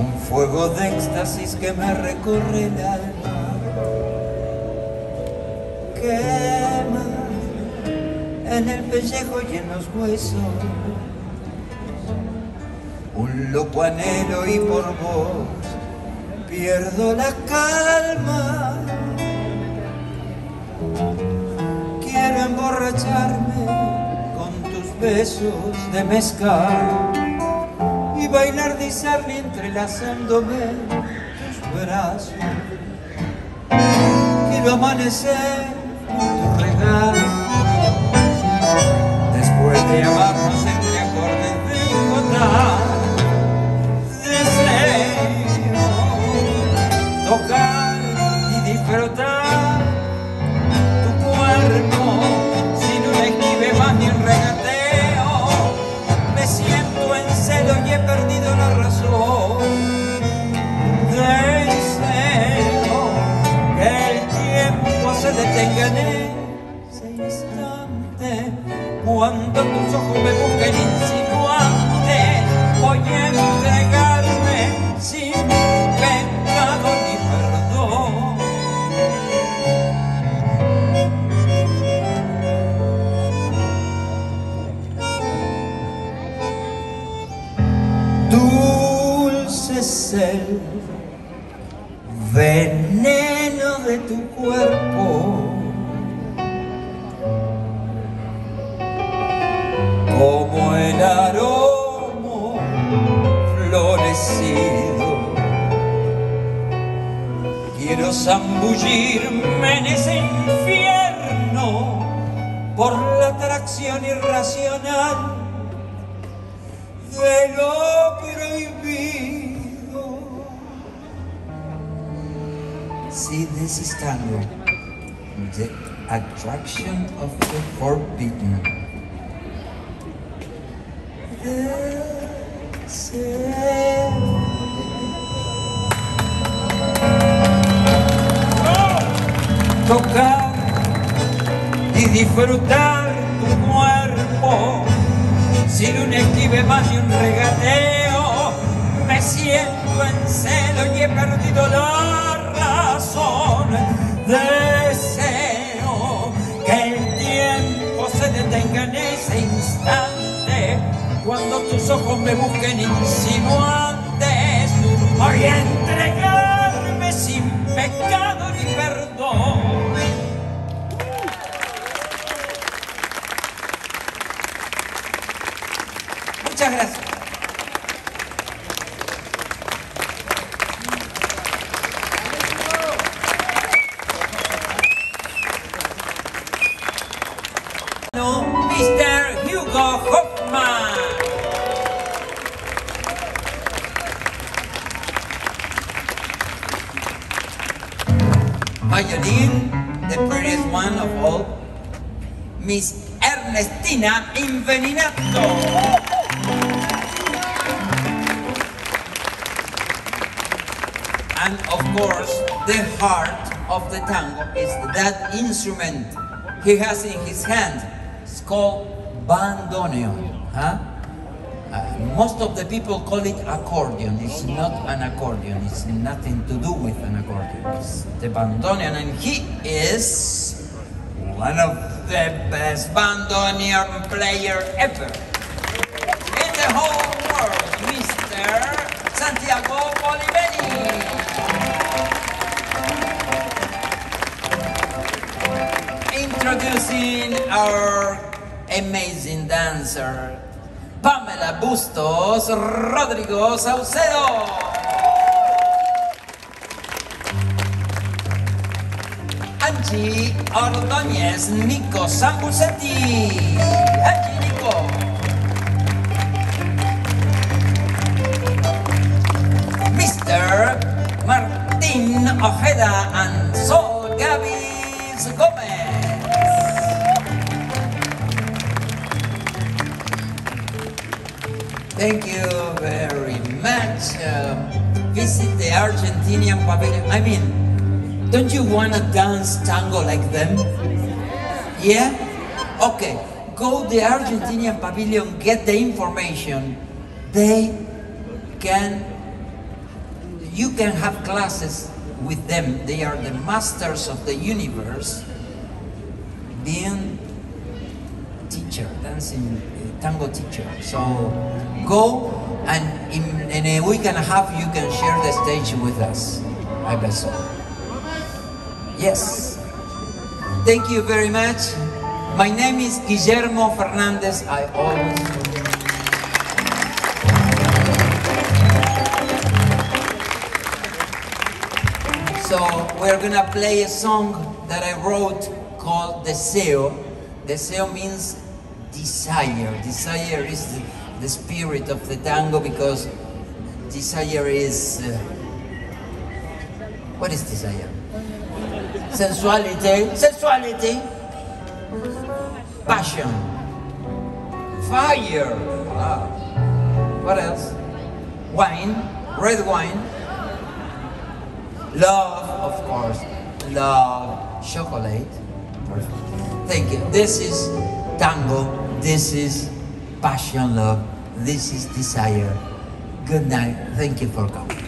un fuego de éxtasis que me recorre el alma. Quema en el pellejo y en los huesos. Un loco anhelo y por vos pierdo la calma. Quiero emborracharme con tus besos de mezcal bailar disarme entrelazándome tus brazos. Quiero amanecer tu regalo. Después de amarnos entre acordes de Bogotá, deseo tocar y disfrutar es el veneno de tu cuerpo. Como el aroma florecido. Quiero zambullirme en ese infierno por la atracción irracional de lo prohibido. See, this is tango, the attraction of the forbidden. Tocar y disfrutar cuando tus ojos me busquen insinuantes. Voy Violin, the prettiest one of all, Miss Ernestina Inveninato. And of course, the heart of the tango is that instrument he has in his hand. It's called bandoneon. Huh? Uh, most of the people call it accordion. It's not an accordion. It's nothing to do with an accordion. It's the bandoneon, and he is one of the best bandoneon player ever in the whole world, Mr. Santiago Boliveni. Introducing our amazing dancer, Bustos Rodrigo Saucedo. Angie Ordóñez Nico Sambucetti. Angie Nico. Thank you very much. Um, visit the Argentinian pavilion. I mean, don't you want to dance tango like them? Yeah? Okay. Go to the Argentinian pavilion, get the information. They can you can have classes with them. They are the masters of the universe, being teacher, dancing uh, tango teacher. So go and in, in a week and a half you can share the stage with us. I bless you. Yes. Thank you very much. My name is Guillermo Fernandez. I always So we're gonna play a song that I wrote called Deseo. Deseo means desire. Desire is the, the spirit of the tango because desire is uh, what is desire? Sensuality, sensuality, passion, fire. Ah. What else? Wine, red wine. Love, of course. Love, chocolate. Perfect. Thank you. This is tango. This is passion love. This is desire. Good night. Thank you for coming.